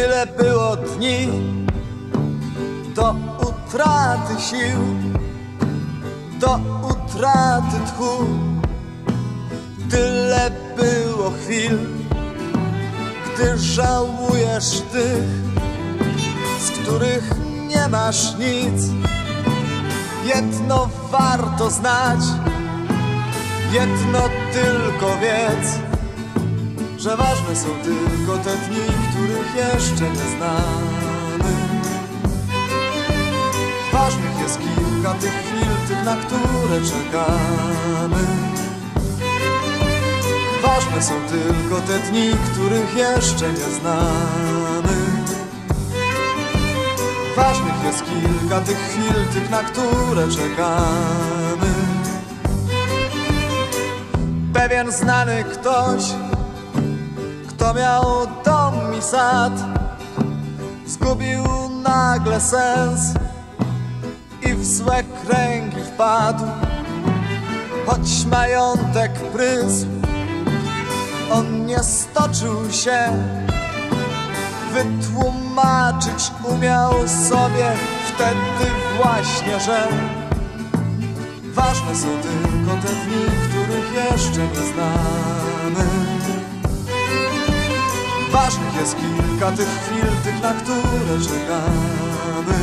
Tyle było dni do utraty sił, do utraty tchu. Tyle było chwil, gdy żałujesz tych, z których nie masz nic. Jedno warto znać, jedno tylko wiedz, że ważne są tylko te dni, których jeszcze nie znamy. Ważnych jest kilka tych chwil, tych, na które czekamy. Ważne są tylko te dni, których jeszcze nie znamy. Ważnych jest kilka tych chwil, tych, na które czekamy. Pewien znany ktoś, kto miał dom i sad, zgubił nagle sens i w złe kręgi wpadł. Choć majątek prysł, on nie stoczył się. Wytłumaczyć umiał sobie wtedy właśnie, że Ważne są tylko te dni, których jeszcze nie znamy Ważnych jest kilka tych chwil, tych na które czekamy.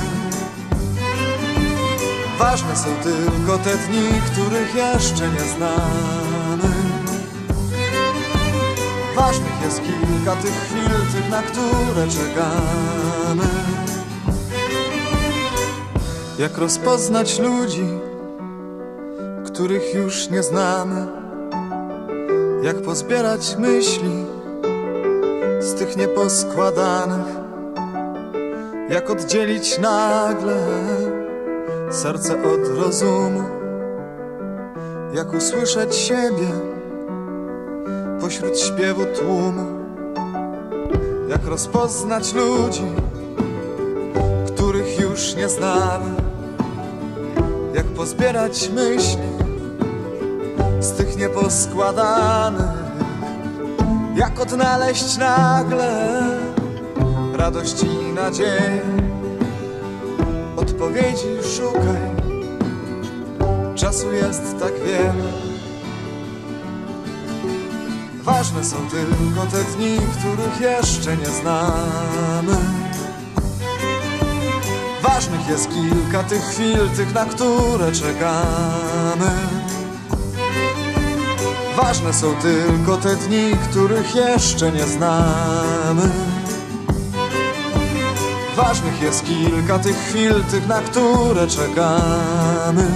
Ważne są tylko te dni, których jeszcze nie znamy. Ważnych jest kilka tych chwil, tych na które czekamy. Jak rozpoznać ludzi, których już nie znamy? Jak pozbierać myśli z tych nieposkładanych Jak oddzielić nagle serce od rozumu Jak usłyszeć siebie pośród śpiewu tłumu Jak rozpoznać ludzi, których już nie znamy Jak pozbierać myśli z tych nieposkładanych Jak odnaleźć nagle radość i nadzieję Odpowiedzi szukaj, czasu jest tak wiele Ważne są tylko te dni, których jeszcze nie znamy. Ważnych jest kilka tych chwil, tych, na które czekamy. Ważne są tylko te dni, których jeszcze nie znamy. Ważnych jest kilka tych chwil, tych, na które czekamy.